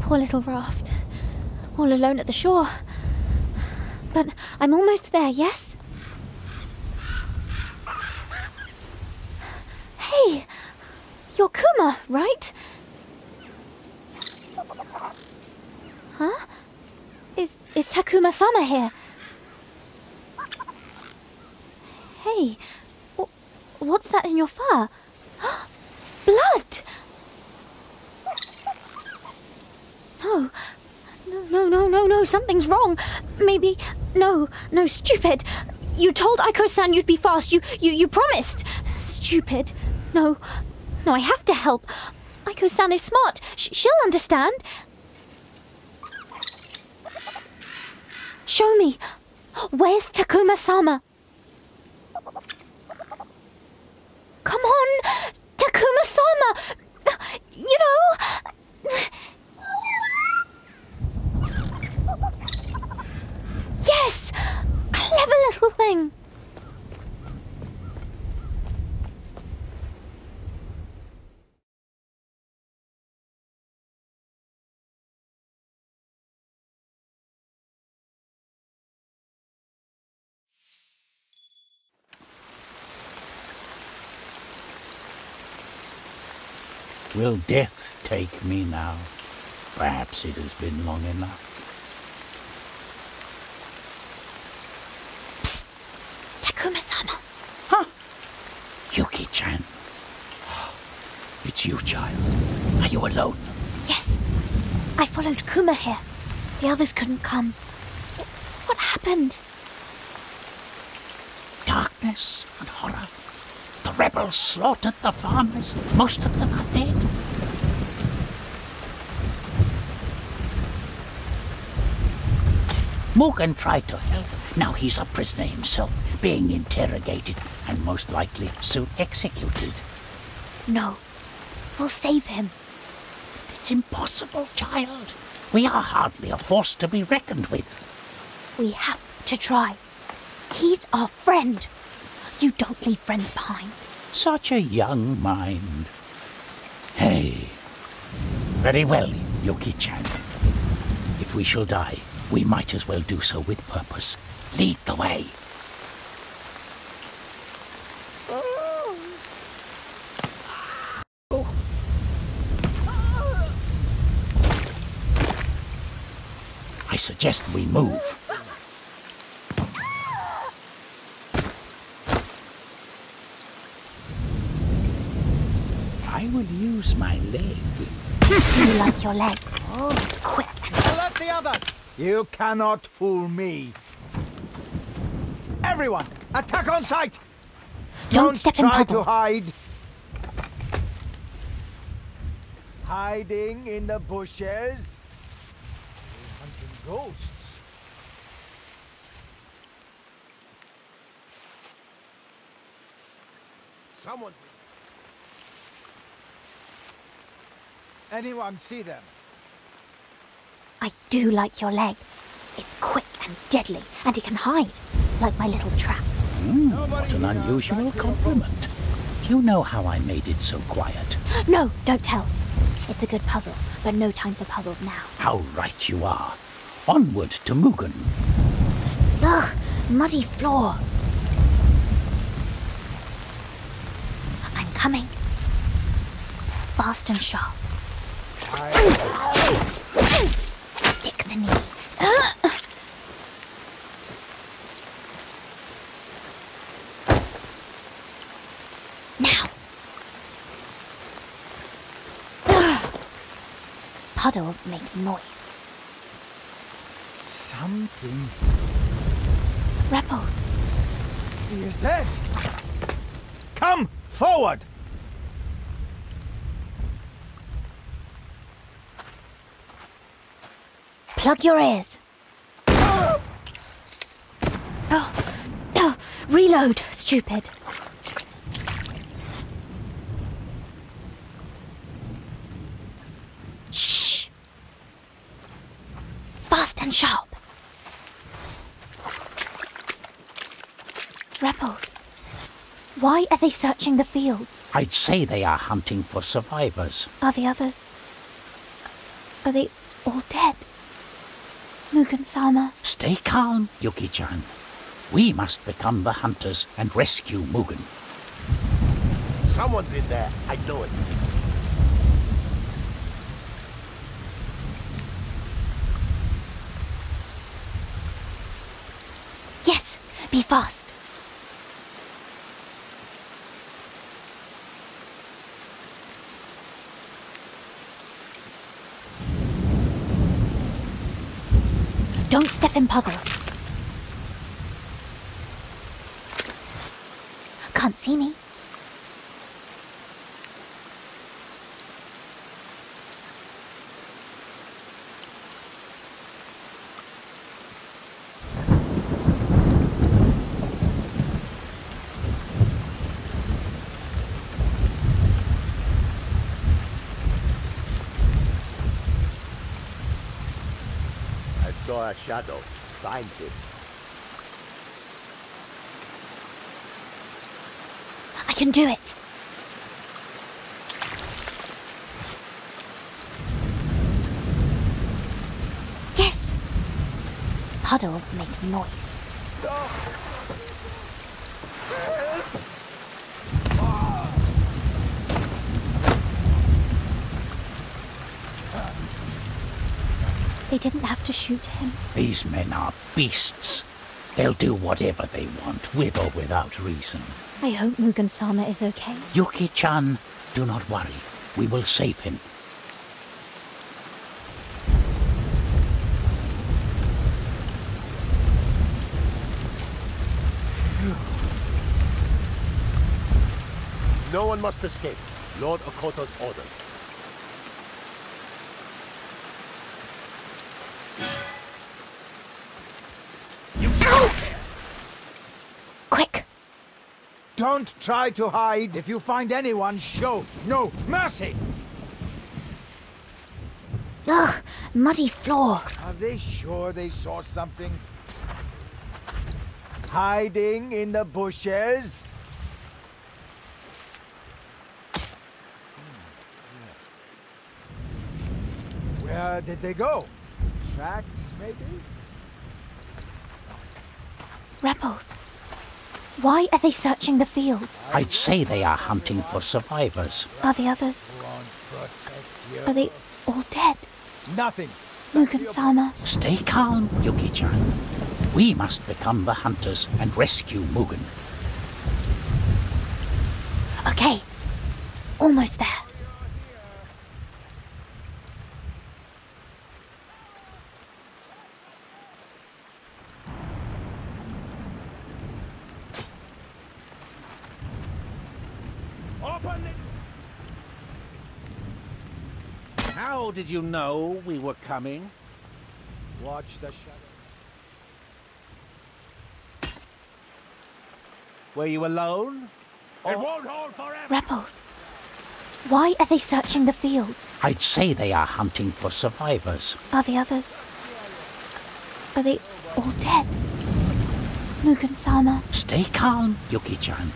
Poor little raft. All alone at the shore. But I'm almost there, yes? Hey! You're Kuma, right? Huh? Is is Takuma Sama here? Hey, what's that in your fur? Blood! No, no, no, no, no, something's wrong. Maybe, no, no, stupid. You told Aiko-san you'd be fast. You, you, you promised. Stupid. No, no, I have to help. Aiko-san is smart. Sh- she'll understand. Show me. Where's Takuma-sama? Come on, Takuma-sama. You know. Yes! Clever little thing. Will death take me now? Perhaps it has been long enough. Takuma-sama. Yuki-chan. It's you, child. Are you alone? Yes. I followed Kuma here. The others couldn't come. What happened? Darkness and horror. The rebels slaughtered the farmers. Most of them are dead. Mugen tried to help. Now he's a prisoner himself, being interrogated and most likely soon executed. No. We'll save him. It's impossible, child. We are hardly a force to be reckoned with. We have to try. He's our friend. You don't leave friends behind. Such a young mind. Hey. Very well, Yuki-chan. If we shall die, we might as well do so with purpose. Lead the way. Suggest we move. I will use my leg. Do you like your leg? It's quick and Alert the others! You cannot fool me. Everyone, attack on sight! Don't step in try to hide. Hiding in the bushes. Hunting ghosts. Someone's. Anyone see them? I do like your leg. It's quick and deadly, and it can hide, like my little trap. Hmm, what an unusual compliment. You know how I made it so quiet? No, don't tell. It's a good puzzle, but no time for puzzles now. How right you are. Onward to Mugen. Ugh, muddy floor. I'm coming. Fast and sharp. Stick the knee. Now. Puddles make noise. Something. Rebels. He is dead. Come forward. Plug your ears. Oh, oh, reload, stupid. Shh. Fast and sharp. Rebels. Why are they searching the fields? I'd say they are hunting for survivors. Are the others Are they all dead? Mugen sama. Stay calm, Yuki-chan. We must become the hunters and rescue Mugen. Someone's in there. I know it. Yes, be fast. Don't step in puddle. Can't see me. Saw a shadow. Find him. I can do it. Yes! Puddles make noise. They didn't have to shoot him. These men are beasts. They'll do whatever they want, with or without reason. I hope Mugen sama is okay. Yuki-chan, do not worry. We will save him. No one must escape. Lord Okoto's orders. Quick! Don't try to hide. If you find anyone, show no mercy. Ugh, muddy floor. Are they sure they saw something? Hiding in the bushes? Where did they go? Tracks, maybe? Rebels. Why are they searching the fields? I'd say they are hunting for survivors. Are the others? Won't protect you. Are they all dead? Nothing. Mugen sama. Stay calm, Yuki-chan. We must become the hunters and rescue Mugen. Okay. Almost there. How did you know we were coming? Watch the shadows. Were you alone? It won't hold forever! Rebels. Why are they searching the fields? I'd say they are hunting for survivors. Are the others? Are they all dead? Mugen sama. Stay calm, Yuki-chan.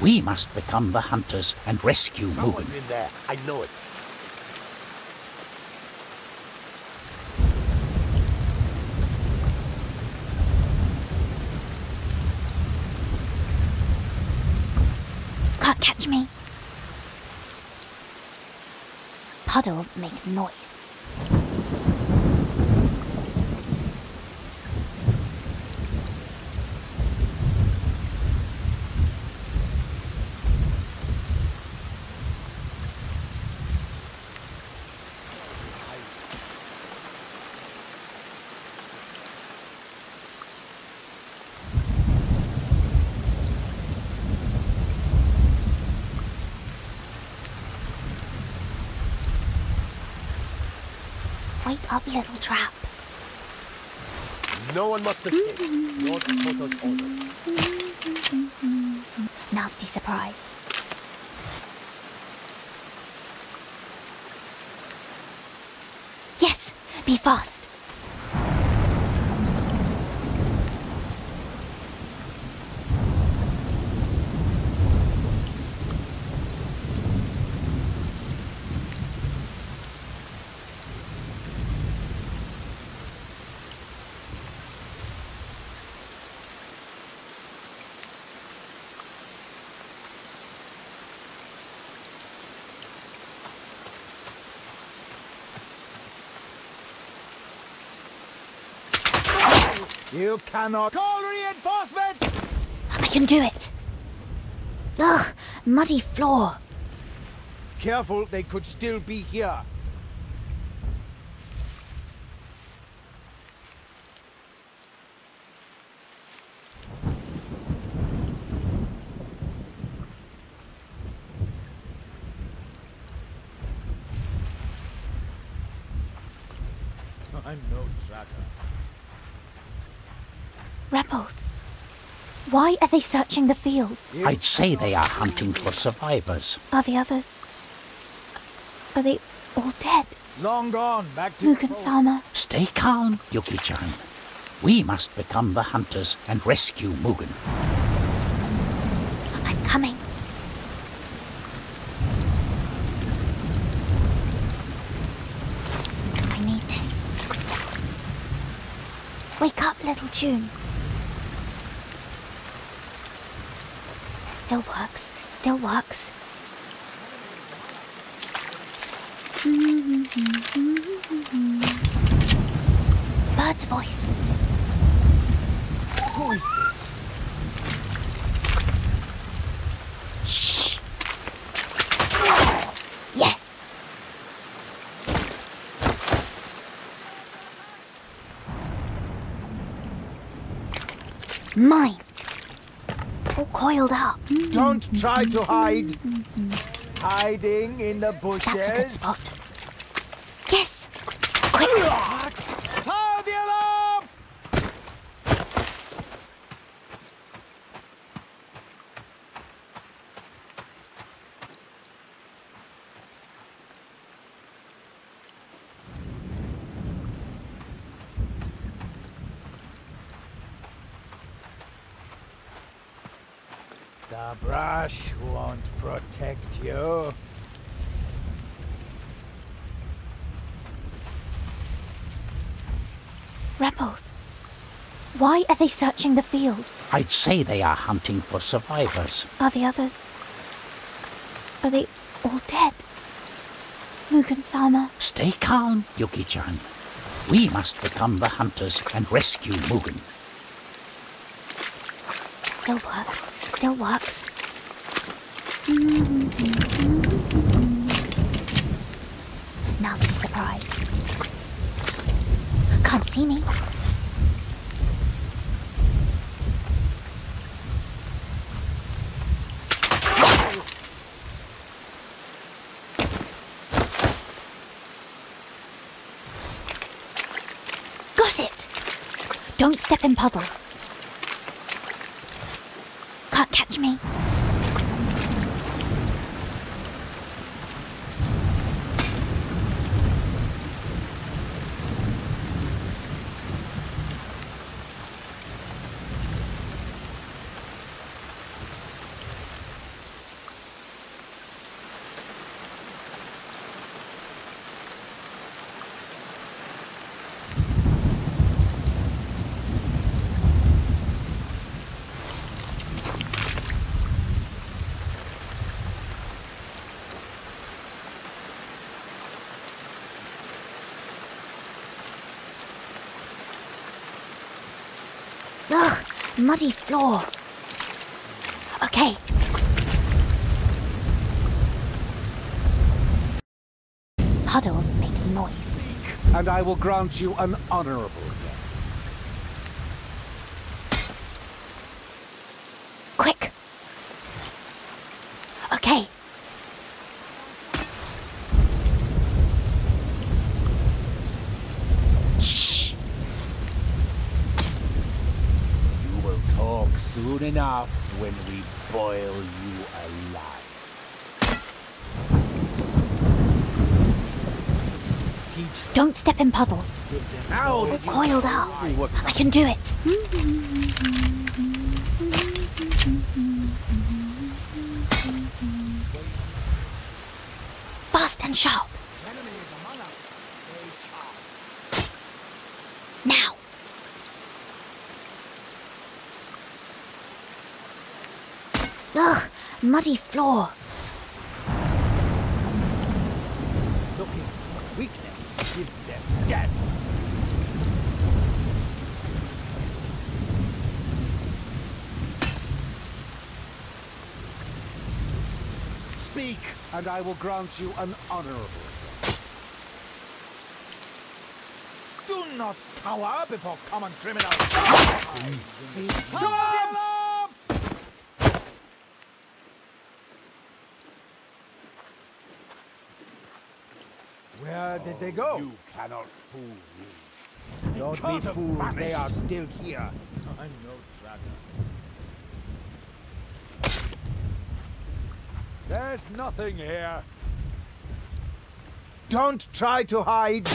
We must become the hunters and rescue Mugen. Someone's in there. I know it. Can't catch me. Puddles make noise. Wake up, little trap. No one must escape. Lord Okoto's orders. Nasty surprise. Yes, be fast. You cannot. Call reinforcements! I can do it. Ugh, muddy floor. Careful, they could still be here. I'm no tracker. Rebels. Why are they searching the fields? I'd say they are hunting for survivors. Are the others. Are they all dead? Long gone, back to Luke and Sama. Stay calm, Yuki-chan. We must become the hunters and rescue Mugen. I'm coming. I need this. Wake up, little June. Still works. Still works. Bird's voice. Who is this? Shh. Yes. Mine. All coiled up. Don't try to hide. Hiding in the bushes. That's a good spot. Yes. Quick. Sound the alarm! The brush won't protect you. Rebels. Why are they searching the fields? I'd say they are hunting for survivors. Are the others. Are they all dead? Mugen Sama. Stay calm, Yuki-chan. We must become the hunters and rescue Mugen. Still works. Still works. Nasty surprise. Can't see me. Got it! Don't step in puddles. Catch me. Ugh, muddy floor. Okay. Puddles make noise. And I will grant you an honorable death. Quick. Okay. Shh. You will talk soon enough when we boil you alive. Teach Don't step in puddles. How All did you coiled up. I can do it. Fast and sharp. muddy floor. Looking for weakness, give them death. Speak, and I will grant you an honorable Do not cower before common criminals. Come did they go? You cannot fool me. Don't be Cult of fooled. They are still here. I'm no dragon. There's nothing here. Don't try to hide.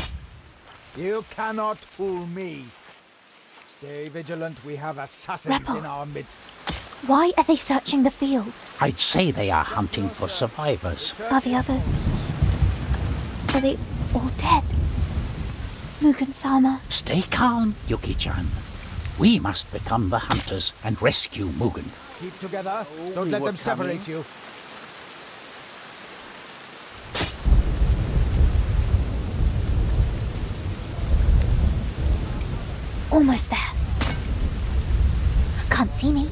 You cannot fool me. Stay vigilant. We have assassins in our midst. Why are they searching the fields? I'd say they are hunting for survivors. Are the others? Are they all dead? Mugen Sama. Stay calm, Yuki-chan. We must become the hunters and rescue Mugen. Keep together. Oh, Don't we let were them separate coming. you. Almost there. Can't see me.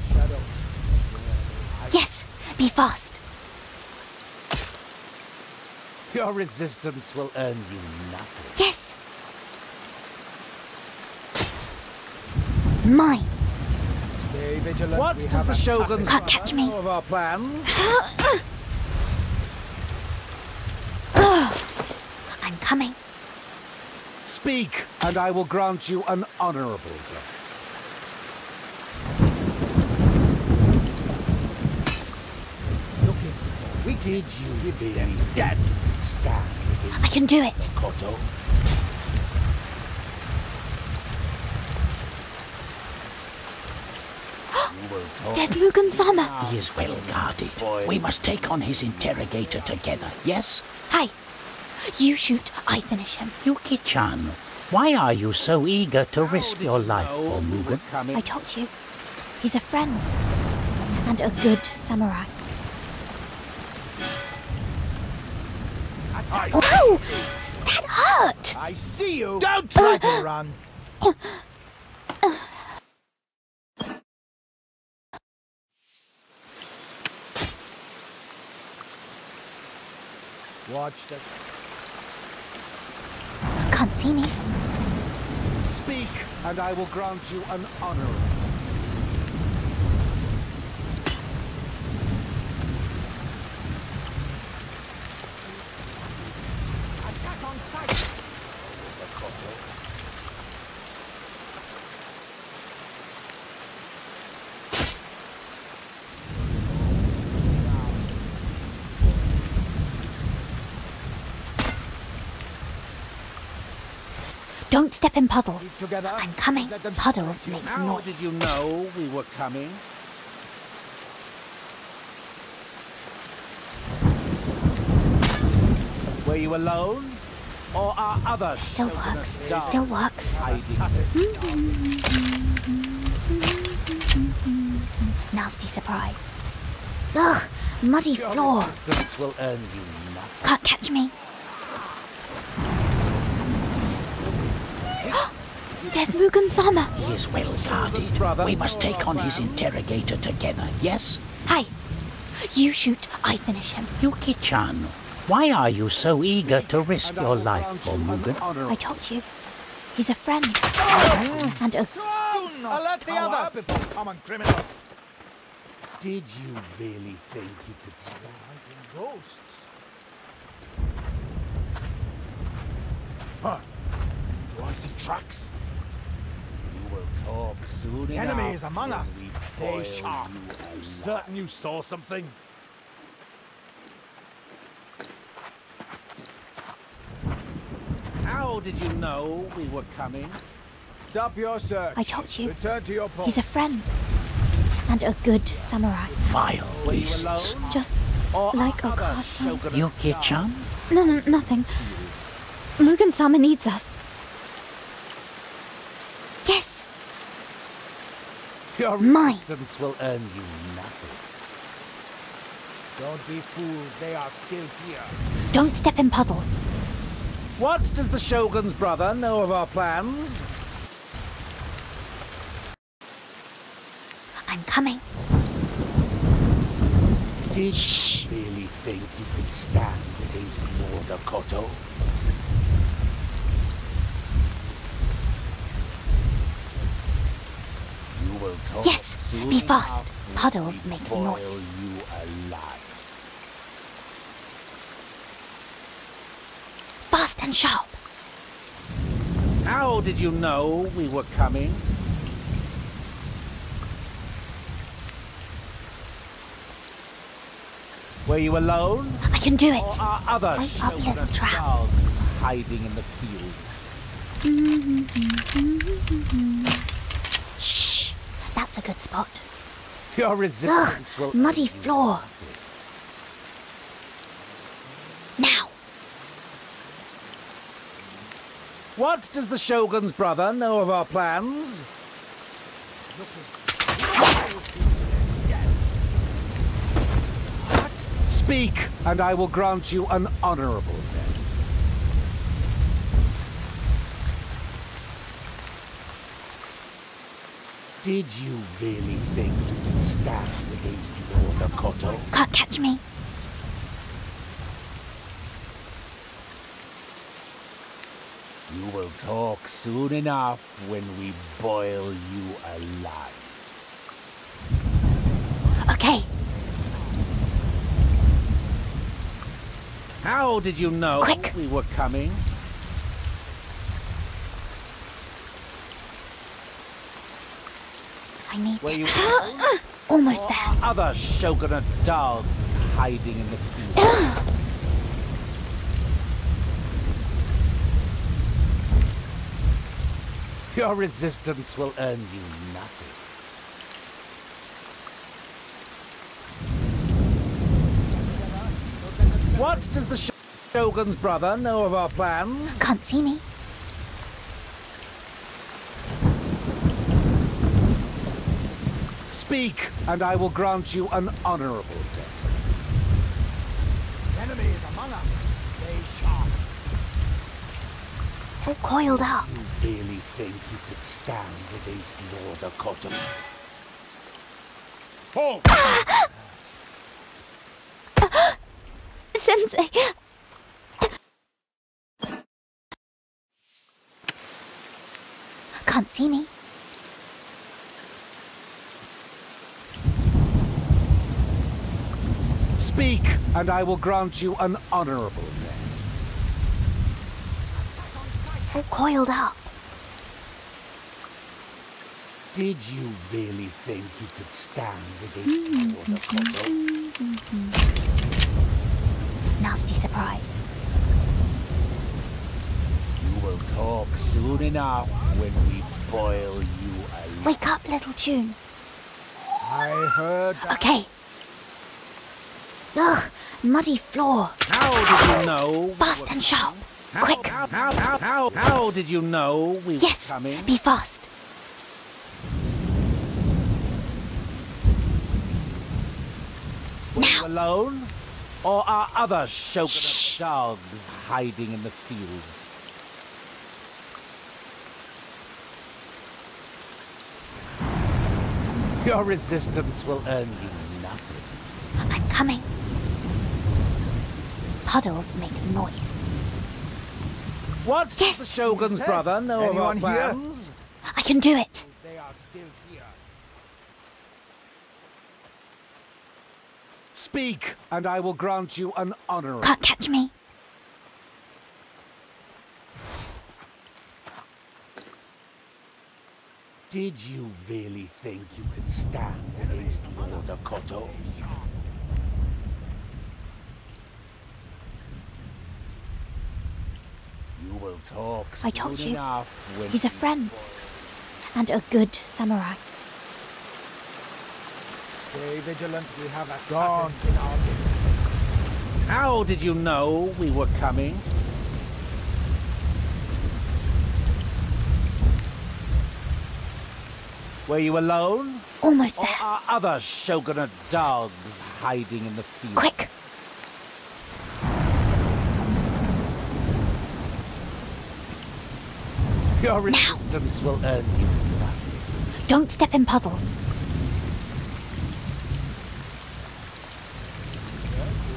Yes, be fast. Your resistance will earn you nothing. Yes. Mine. Stay vigilant. What we does the Shogun assassins. Can't catch me. know of our plans? Oh, I'm coming. Speak, and I will grant you an honorable death. Looking for We did you give me any dead stand I can do it. Koto? you. There's Mugen Sama. He is well guarded. We must take on his interrogator together, yes? Hi. You shoot, I finish him. Yuki-chan, why are you so eager to risk your life for we were Mugen? I told you. He's a friend. And a good samurai. I, Whoa! That hurt! I see you. Don't try to run. Watch the. Can't see me. Speak, and I will grant you an honorable. Attack on sight. Don't step in puddles. I'm coming. Puddles make How did you know we were coming? Were you alone? Or are others Still works. Still works. Nasty surprise. Ugh, muddy floor. will earn you nothing. Can't catch me. There's Mugen Sama. He is well guarded. We must take on his interrogator together, yes? Hi. You shoot, I finish him. Yuki-chan, why are you so eager to risk your life grant for you Mugen? I told you. He's a friend. And a Do not Alert the cower others. before common criminals. Did you really think you could stand? Ghosts. Huh. Do I see tracks? You talk soon The enough. enemy is among us. Stay sharp. you. Certain you saw something? How did you know we were coming? Stop your search. I told you. Return to your post. He's a friend. And a good samurai. Vile Were beasts. Just Or like are a others castle. Yuki-chan? No, no, nothing. Mugen Sama needs us. Yes, Your Mine. resistance will earn you nothing. Don't be fooled. They are still here. don't step in puddles. What does the Shogun's brother know of our plans? I'm coming. Did Shh. you really think you could stand against Lord Akoto? You will talk Yes, be fast. Puddles make noise. Fast and sharp. How did you know we were coming? Were you alone? I can do it. Or are other Right up, trap. hiding in the field? Mm-hmm. That's a good spot. Your resistance will Ugh, muddy floor. Now, What does the Shogun's brother know of our plans? Speak, and I will grant you an honorable death. Did you really think you could stand against Lord Akoto? can't catch me. You will talk soon enough when we boil you alive. Okay, How did you know Quick. we were coming? I need. Were you Almost there. other shogunate dogs hiding in the field? Your resistance will earn you nothing. What does the Shogun's brother know of our plans? Can't see me. Speak, and I will grant you an honorable death. The enemy is among us. Stay sharp. All coiled up. You really think you could stand against Lord Akoto? Sensei. Can't see me. Speak, and I will grant you an honorable death. All coiled up. Did you really think you could stand against Lord Akoto? Nasty surprise. You will talk soon enough when we boil you alive. Wake up, little tune. I heard Okay. Ugh, muddy floor. How did you know? Fast and sharp. How, Quick. How, how, how, how, how did you know we Yes, were coming? be fast. Were Now. you alone? Or are other shogunate dogs hiding in the fields? Your resistance will earn you nothing. I'm coming. Puddles make noise. What Yes. the Shogun's Hey, brother know of our here? plans? I can do it. Oh, they are still here. Speak, and I will grant you an honor. Can't catch me. Did you really think you could stand against the Lord Akoto? You will talk I told soon you. enough He's a friend. And a good samurai. Stay vigilant. We have assassins in our midst. How did you know we were coming? Were you alone? Almost Or there. are other shogunate dogs hiding in the field? Quick. Your resistance will earn you nothing. Don't step in puddles.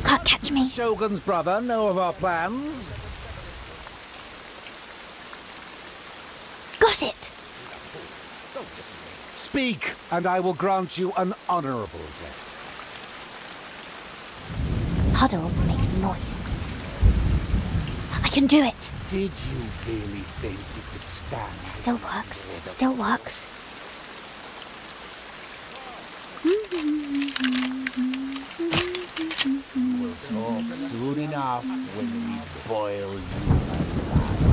Can't catch me. Shogun's brother know of our plans? Got it. Speak, and I will grant you an honorable death. Puddles make noise. I can do it. Did you really think you could stand? Still works. Still works. We'll talk soon enough when we boil you alive.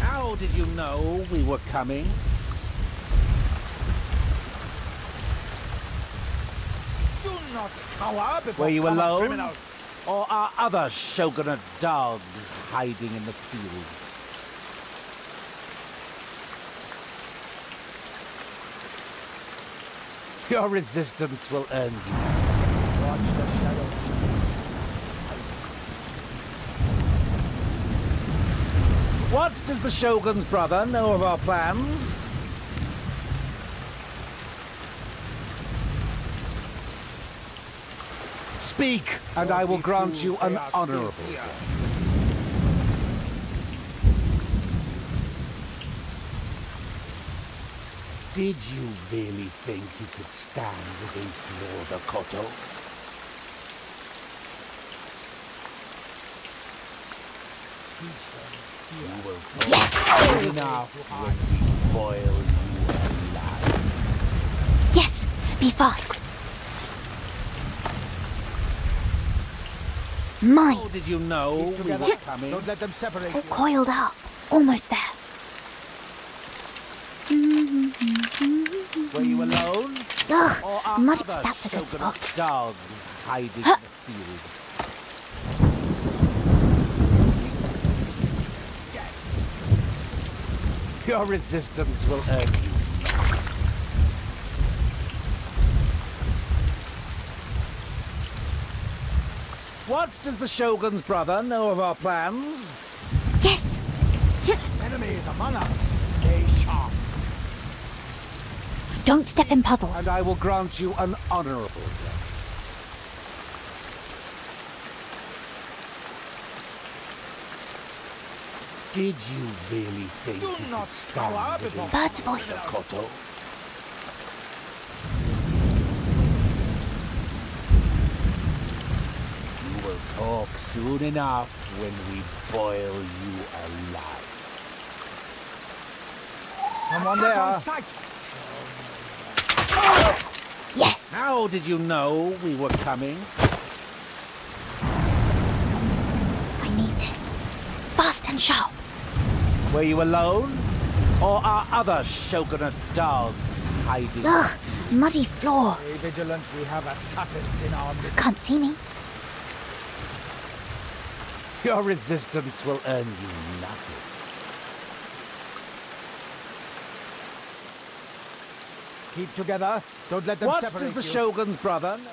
How did you know we were coming? Not cower before Were you alone? criminals. Or are other shogunate dogs hiding in the field? Your resistance will earn you. Watch the shadows. What does the Shogun's brother know of our plans? Speak, and I will grant you an honorable death. Did you really think you could stand against Lord Okoto? You will talk Yes! enough when we boil you alive. Yes. Be fast. Mine. How did you know we Together. were coming? Don't let them separate All coiled up. Almost there. Were you alone? Ugh. Or are Mud. That's a good spot. dogs hiding in the field? Your resistance will earn you. What does the Shogun's brother know of our plans? Yes. Enemies among us. Stay sharp. Don't step in puddles. And I will grant you an honorable death. Did you really think Do you could not stand cower against before- Bird's voice. Koto? You will talk soon enough when we boil you alive. Someone there. on sight! Yes. How did you know we were coming? I need this. Fast and sharp. Were you alone? Or are other shogunate dogs hiding? Ugh. Muddy floor. Stay vigilant. We have assassins in our midst. Can't see me. Your resistance will earn you nothing. Keep together. Don't let them What separate does the you. shogun's brother know?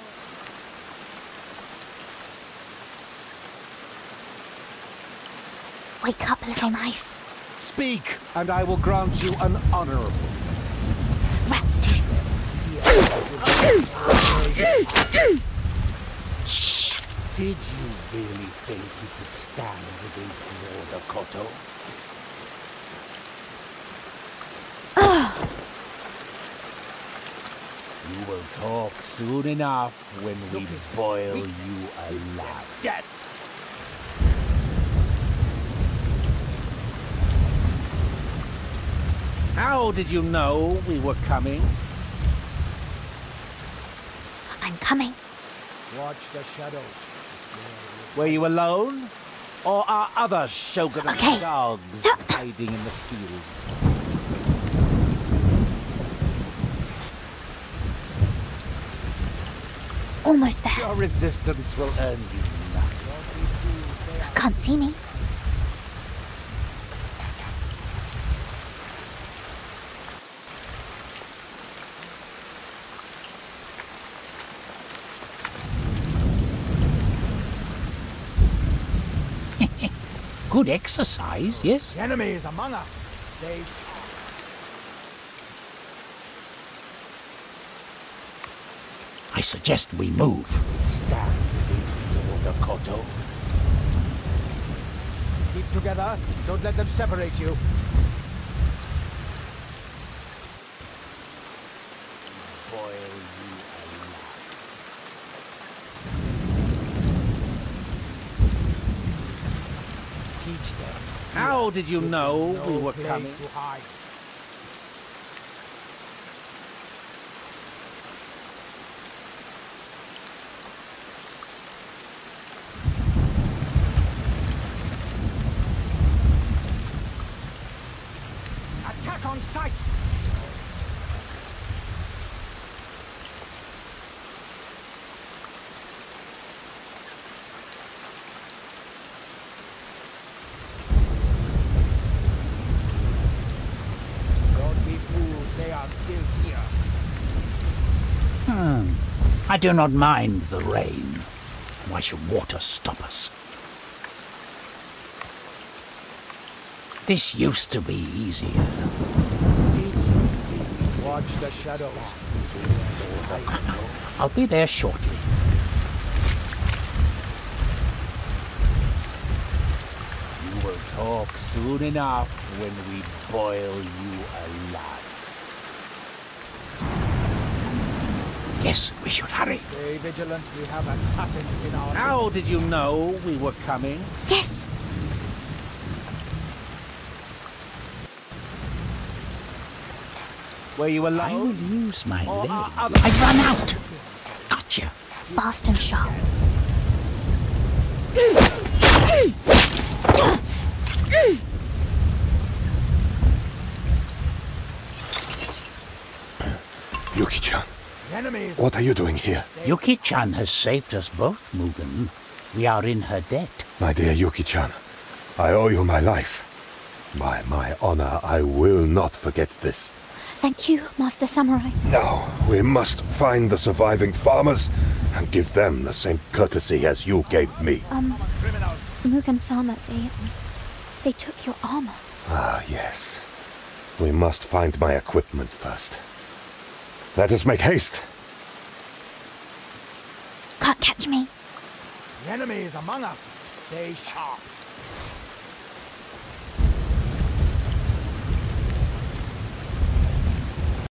Wake up, little knife. Speak, and I will grant you an honorable. Rat's tooth. Shh. Did you really think you could stand against Lord Okoto? You will talk soon enough when we boil you alive. Dead. How did you know we were coming? I'm coming. Watch the shadows. Were you alone? Or are other shogun Okay. dogs No. hiding in the fields? Almost there. Your resistance will earn you nothing. Can't see me. good exercise, yes? The enemy is among us. Stay I suggest we move. Stand against the order, Koto. Keep together. Don't let them separate you. How did you know No we were coming? to hide. Attack on sight! Don't be fooled, they are still here. Hmm. I do not mind the rain. Why should water stop us? This used to be easier. Watch the shadows. I'll be there shortly. You will talk soon enough when we boil you alive. Yes, we should hurry. Stay vigilant, we have assassins in our How midst. did you know we were coming? Yes! Were you I will use my Oh, leg. uh, I run out. Gotcha. Fast and sharp. Yuki-chan, Enemies! What are you doing here? Yuki-chan has saved us both, Mugen. We are in her debt. My dear Yuki-chan, I owe you my life. By my honor, I will not forget this. Thank you, Master Samurai. Now, we must find the surviving farmers and give them the same courtesy as you gave me. Um, Mugen Sama, they. They took your armor. Ah, yes. We must find my equipment first. Let us make haste. Can't catch me. The enemy is among us. Stay sharp.